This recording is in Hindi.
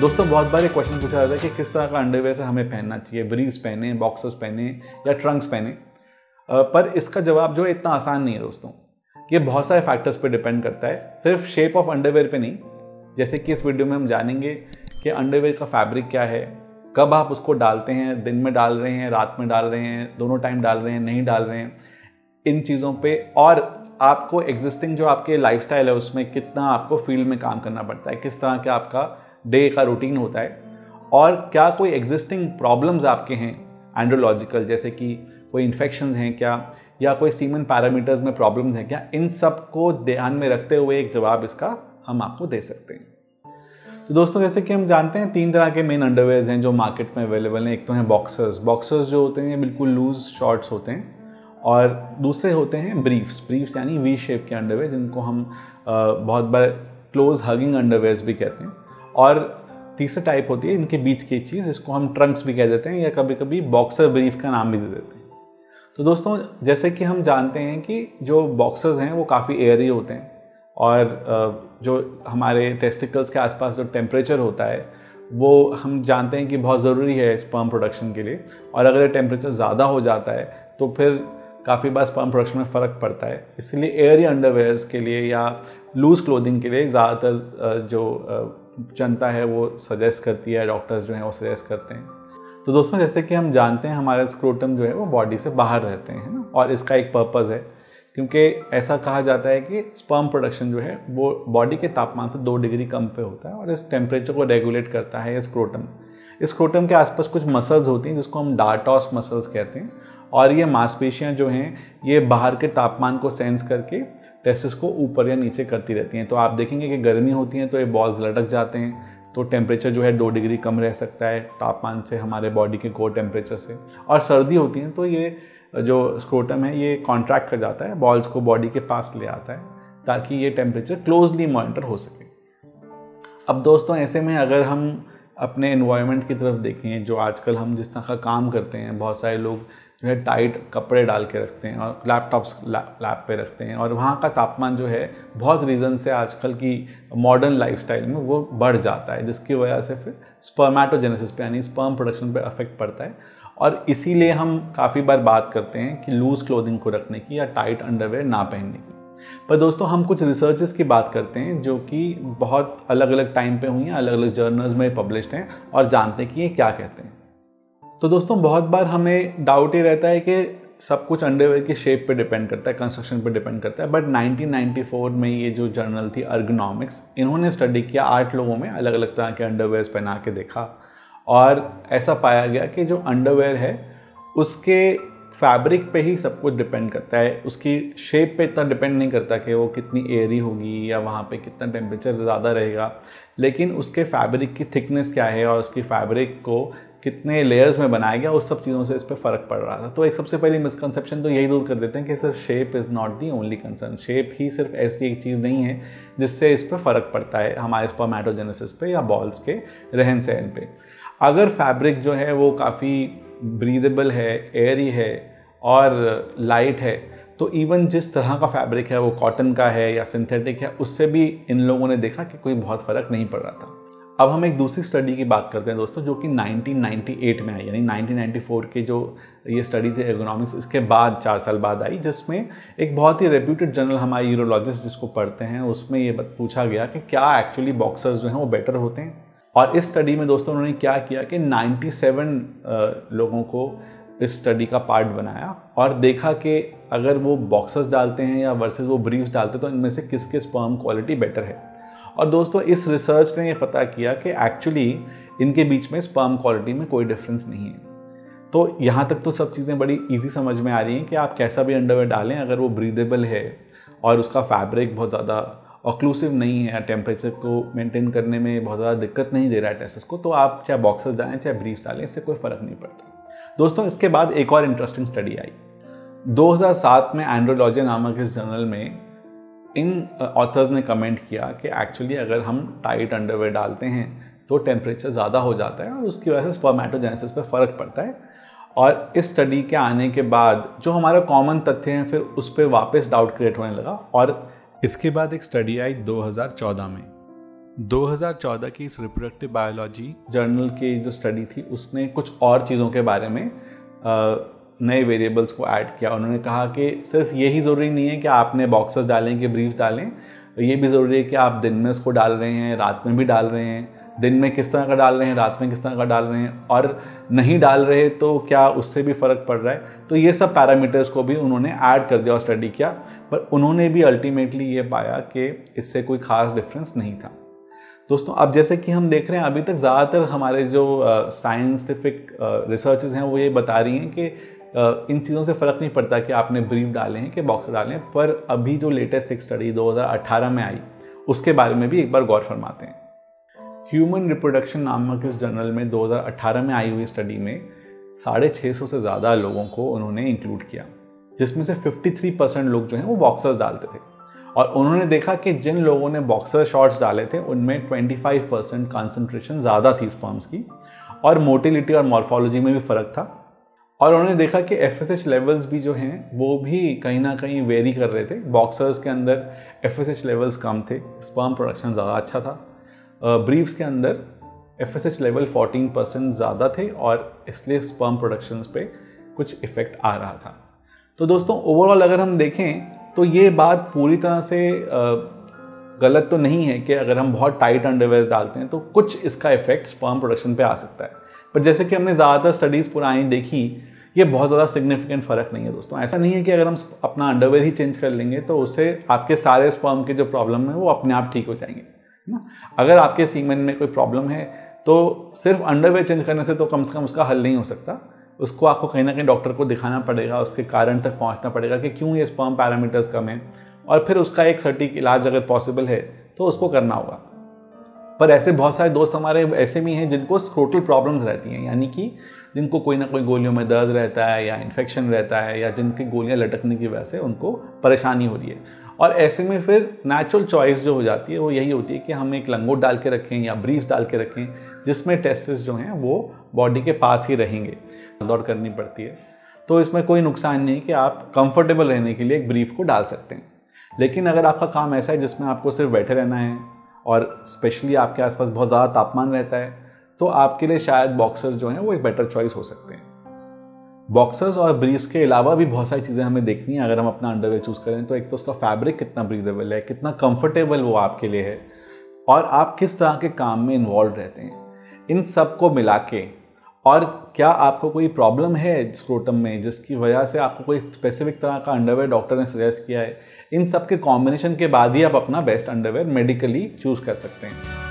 दोस्तों, बहुत बार एक क्वेश्चन पूछा जाता है कि किस तरह का अंडरवेयर से हमें पहनना चाहिए? ब्रीव्स पहने बॉक्सर्स पहने या ट्रंक्स पहने? पर इसका जवाब जो है इतना आसान नहीं है दोस्तों। ये बहुत सारे फैक्टर्स पर डिपेंड करता है। सिर्फ़ शेप ऑफ़ अंडरवेयर पे नहीं। जैसे कि इस वीडियो में हम जानेंगे कि अंडरवेयर का फैब्रिक क्या है। कब आप उसको डालते हैं? दिन में डाल रहे हैं? रात में डाल रहे हैं? दोनों टाइम डाल रहे हैं? नहीं डाल रहे हैं? इन चीज़ों पे और आपको एग्जिस्टिंग जो आपके लाइफस्टाइल है, उसमें कितना आपको फ़ील्ड में काम करना पड़ता है? किस तरह का आपका डे का रूटीन होता है। और क्या कोई एग्जिस्टिंग प्रॉब्लम्स आपके हैं? एंड्रोलॉजिकल जैसे कि कोई इन्फेक्शन हैं क्या? या कोई सीमन पैरामीटर्स में प्रॉब्लम्स हैं क्या? इन सबको ध्यान में रखते हुए एक जवाब इसका हम आपको दे सकते हैं। तो दोस्तों, जैसे कि हम जानते हैं, तीन तरह के मेन अंडरवेयर्स हैं जो मार्केट में अवेलेबल हैं। एक तो हैं बॉक्सर्स बॉक्सर्स जो होते हैं बिल्कुल लूज शॉर्ट्स होते हैं। और दूसरे होते हैं ब्रीफ्स ब्रीफ्स यानी वी शेप के अंडरवेयर जिनको हम बहुत बार क्लोज हगिंग अंडरवेयर्स भी कहते हैं। और तीसरा टाइप होती है, इनके बीच की चीज़, इसको हम ट्रंक्स भी कह देते हैं, या कभी कभी बॉक्सर ब्रीफ का नाम भी दे देते हैं। तो दोस्तों, जैसे कि हम जानते हैं कि जो बॉक्सर्स हैं, वो काफ़ी एयरी होते हैं और जो हमारे टेस्टिकल्स के आसपास जो टेम्परेचर होता है, वो हम जानते हैं कि बहुत ज़रूरी है स्पर्म प्रोडक्शन के लिए और अगर टेम्परेचर ज़्यादा हो जाता है तो फिर काफ़ी बार स्पर्म प्रोडक्शन में फ़र्क पड़ता है। इसलिए एयरी अंडरवेयर्स के लिए या लूज़ क्लोथिंग के लिए ज़्यादातर जो जनता है, वो सजेस्ट करती है डॉक्टर्स जो हैं वो सजेस्ट करते हैं। तो दोस्तों, जैसे कि हम जानते हैं, हमारे स्क्रोटम जो है, वो बॉडी से बाहर रहते हैं ना? और इसका एक पर्पज़ है, क्योंकि ऐसा कहा जाता है कि स्पर्म प्रोडक्शन जो है, वो बॉडी के तापमान से दो डिग्री कम पे होता है और इस टेम्परेचर को रेगुलेट करता है ये स्क्रोटम स्क्रोटम के आसपास कुछ मसल्स होती हैं, जिसको हम डार्टॉस मसल्स कहते हैं। और ये मांसपेशियाँ जो हैं, ये बाहर के तापमान को सेंस करके टेस्टिस को ऊपर या नीचे करती रहती हैं। तो आप देखेंगे कि गर्मी होती है तो ये बॉल्स लटक जाते हैं। तो टेम्परेचर जो है दो डिग्री कम रह सकता है तापमान से हमारे बॉडी के कोर टेम्परेचर से। और सर्दी होती है तो ये जो स्क्रोटम है, ये कॉन्ट्रैक्ट कर जाता है बॉल्स को बॉडी के पास ले आता है, ताकि ये टेम्परेचर क्लोजली मॉनिटर हो सके। अब दोस्तों, ऐसे में अगर हम अपने इन्वायरमेंट की तरफ़ देखें, जो आजकल हम जिस तरह का काम करते हैं, बहुत सारे लोग जो है टाइट कपड़े डाल के रखते हैं और लैपटॉप्स लैप पे रखते हैं। और वहाँ का तापमान जो है, बहुत रीज़न से आजकल की मॉडर्न लाइफस्टाइल में वो बढ़ जाता है, जिसकी वजह से फिर स्पर्मेटोजेनेसिस पे, यानी स्पर्म प्रोडक्शन पे अफेक्ट पड़ता है। और इसीलिए हम काफ़ी बार बात करते हैं कि लूज़ क्लोथिंग को रखने की या टाइट अंडरवेयर ना पहनने की। पर दोस्तों, हम कुछ रिसर्चेस की बात करते हैं जो कि बहुत अलग अलग टाइम पे हुई हैं अलग अलग जर्नल्स में पब्लिश्ड हैं और जानते हैं कि ये क्या कहते हैं। तो दोस्तों, बहुत बार हमें डाउट ये रहता है कि सब कुछ अंडरवेयर के शेप पे डिपेंड करता है कंस्ट्रक्शन पे डिपेंड करता है बट 1994 में ये जो जर्नल थी अर्गनॉमिक्स इन्होंने स्टडी किया, आठ लोगों में अलग अलग तरह के अंडरवेयर्स पहना के देखा और ऐसा पाया गया कि जो अंडरवेयर है, उसके फैब्रिक पे ही सब कुछ डिपेंड करता है। उसकी शेप पे इतना डिपेंड नहीं करता कि वो कितनी एयरी होगी या वहाँ पे कितना टेम्परेचर ज़्यादा रहेगा, लेकिन उसके फैब्रिक की थिकनेस क्या है और उसकी फैब्रिक को कितने लेयर्स में बनाया गया, उस सब चीज़ों से इस पर फ़र्क पड़ रहा था। तो एक सबसे पहली मिसकनसेप्शन तो यही दूर कर देते हैं कि सिर्फ़ shape is not the only concern shape ही सिर्फ़ ऐसी एक चीज़ नहीं है जिससे इस पर फ़र्क पड़ता है हमारे स्पर्मेटोजेनेसिस पे या बॉल्स के रहन सहन पे। अगर फैब्रिक जो है वो काफ़ी ब्रीदेबल है एयरी है और लाइट है तो इवन जिस तरह का फैब्रिक है वो कॉटन का है या सिंथेटिक है, उससे भी इन लोगों ने देखा कि कोई बहुत फ़र्क नहीं पड़ रहा था। अब हम एक दूसरी स्टडी की बात करते हैं दोस्तों, जो कि 1998 में आई, यानी 1994 के जो ये स्टडी थी एकोनॉमिक्स इसके बाद, चार साल बाद आई, जिसमें एक बहुत ही रेप्यूटेड जर्नल हमारे यूरोलॉजिस्ट जिसको पढ़ते हैं, उसमें ये पूछा गया कि क्या एक्चुअली बॉक्सर्स जो हैं वो बेटर होते हैं? और इस स्टडी में दोस्तों उन्होंने क्या किया कि 97 लोगों को इस स्टडी का पार्ट बनाया और देखा कि अगर वो बॉक्सर्स डालते हैं या वर्सेस वो ब्रीफ्स डालते हैं तो इनमें से किसके स्पर्म क्वालिटी बेटर है। और दोस्तों, इस रिसर्च ने ये पता किया कि एक्चुअली इनके बीच में स्पर्म क्वालिटी में कोई डिफरेंस नहीं है। तो यहाँ तक तो सब चीज़ें बड़ी ईजी समझ में आ रही हैं कि आप कैसा भी अंडरवेयर डालें, अगर वो ब्रीदेबल है और उसका फैब्रिक बहुत ज़्यादा ऑक्लूसिव नहीं है टेम्परेचर को मेंटेन करने में बहुत ज़्यादा दिक्कत नहीं दे रहा है टेस्टस को तो आप चाहे बॉक्सेस डालें, चाहे ब्रीफ डालें, इससे कोई फ़र्क नहीं पड़ता। दोस्तों, इसके बाद एक और इंटरेस्टिंग स्टडी आई। 2007 में एंड्रोलॉजी नामक इस जर्नल में इन ऑथर्स ने कमेंट किया कि एक्चुअली अगर हम टाइट अंडरवेयर डालते हैं तो टेम्परेचर ज़्यादा हो जाता है और उसकी वजह से स्पर्मेटोजेनेसिस पे फ़र्क पड़ता है। और इस स्टडी के आने के बाद जो हमारा कॉमन तथ्य हैं, फिर उस पर वापस डाउट क्रिएट होने लगा। और इसके बाद एक स्टडी आई 2014 में। 2014 की इस रिप्रोडक्टिव बायोलॉजी जर्नल की जो स्टडी थी, उसने कुछ और चीज़ों के बारे में नए वेरिएबल्स को ऐड किया। उन्होंने कहा कि सिर्फ़ यही ज़रूरी नहीं है कि आपने बॉक्सेस डालें कि ब्रीफ डालें। ये भी ज़रूरी है कि आप दिन में उसको डाल रहे हैं, रात में भी डाल रहे हैं। दिन में किस तरह का डाल रहे हैं, रात में किस तरह का डाल रहे हैं और नहीं डाल रहे तो क्या उससे भी फ़र्क पड़ रहा है? तो ये सब पैरामीटर्स को भी उन्होंने ऐड कर दिया और स्टडी किया। पर उन्होंने भी अल्टीमेटली ये पाया कि इससे कोई ख़ास डिफरेंस नहीं था। दोस्तों, अब जैसे कि हम देख रहे हैं, अभी तक ज़्यादातर हमारे जो साइंटिफिक रिसर्चेज हैं, वो ये बता रही हैं कि इन चीज़ों से फ़र्क नहीं पड़ता कि आपने ब्रीफ डाले हैं कि बॉक्स डाले हैं, पर अभी जो लेटेस्ट एक स्टडी 2018 में आई, उसके बारे में भी एक बार गौर फरमाते हैं। ह्यूमन रिप्रोडक्शन नामक इस जर्नल में 2018 में आई हुई स्टडी में साढ़े छः सौ से ज़्यादा लोगों को उन्होंने इंक्लूड किया, जिसमें से 53 परसेंट लोग जो हैं वो बॉक्सर्स डालते थे। और उन्होंने देखा कि जिन लोगों ने बॉक्सर शॉट्स डाले थे, उनमें 25 परसेंट कॉन्सेंट्रेशन ज़्यादा थी स्पर्म्स की, और मोटिलिटी और मॉर्फोलॉजी में भी फ़र्क था। और उन्होंने देखा कि एफएसएच लेवल्स भी जो हैं, वो भी कहीं ना कहीं वेरी कर रहे थे। बॉक्सर्स के अंदर एफएसएच लेवल्स कम थे स्पर्म प्रोडक्शन ज़्यादा अच्छा था। ब्रीफ्स के अंदर एफएसएच लेवल 14 परसेंट ज़्यादा थे और इसलिए स्पर्म प्रोडक्शंस पे कुछ इफ़ेक्ट आ रहा था। तो दोस्तों ओवरऑल अगर हम देखें तो ये बात पूरी तरह से गलत तो नहीं है कि अगर हम बहुत टाइट अंडरवेयर डालते हैं तो कुछ इसका इफ़ेक्ट स्पर्म प्रोडक्शन पे आ सकता है। पर जैसे कि हमने ज़्यादातर स्टडीज़ पुरानी देखी, ये बहुत ज़्यादा सिग्निफिकेंट फ़र्क नहीं है दोस्तों। ऐसा नहीं है कि अगर हम अपना अंडरवेयर ही चेंज कर लेंगे तो उससे आपके सारे स्पर्म के जो प्रॉब्लम है, वो अपने आप ठीक हो जाएँगे ना? अगर आपके सीमेंट में कोई प्रॉब्लम है तो सिर्फ़ अंडरवेयर चेंज करने से तो कम से कम उसका हल नहीं हो सकता। उसको आपको कहीं ना कहीं डॉक्टर को दिखाना पड़ेगा, उसके कारण तक पहुँचना पड़ेगा कि क्यों ये स्पर्म पैरामीटर्स कम है। और फिर उसका एक सटीक इलाज अगर पॉसिबल है तो उसको करना होगा। पर ऐसे बहुत सारे दोस्त हमारे ऐसे भी हैं जिनको स्क्रोटल प्रॉब्लम्स रहती हैं, यानी कि जिनको कोई ना कोई गोलियों में दर्द रहता है या इन्फेक्शन रहता है या जिनकी गोलियाँ लटकने की वजह से उनको परेशानी हो रही है। और ऐसे में फिर नेचुरल चॉइस जो हो जाती है, वो यही होती है कि हम एक लंगोट डाल के रखें या ब्रीफ डाल के रखें, जिसमें टेस्टिस जो हैं वो बॉडी के पास ही रहेंगे, दौड़ करनी पड़ती है। तो इसमें कोई नुकसान नहीं कि आप कंफर्टेबल रहने के लिए एक ब्रीफ को डाल सकते हैं। लेकिन अगर आपका काम ऐसा है जिसमें आपको सिर्फ़ बैठे रहना है और स्पेशली आपके आसपास बहुत ज़्यादा तापमान रहता है तो आपके लिए शायद बॉक्सर्स जो हैं, वो एक बेटर चॉइस हो सकते हैं। बॉक्सर्स और ब्रीफ्स के अलावा भी बहुत सारी चीज़ें हमें देखनी है, अगर हम अपना अंडरवेयर चूज़ करें तो एक तो उसका फैब्रिक कितना ब्रीदेबल है, कितना कंफर्टेबल वो आपके लिए है, और आप किस तरह के काम में इन्वॉल्व रहते हैं। इन सबको मिला के, और क्या आपको कोई प्रॉब्लम है स्क्रोटम में, जिसकी वजह से आपको कोई स्पेसिफिक तरह का अंडरवेयर डॉक्टर ने सजेस्ट किया है? इन सब के कॉम्बिनेशन के बाद ही आप अपना बेस्ट अंडरवेयर मेडिकली चूज़ कर सकते हैं।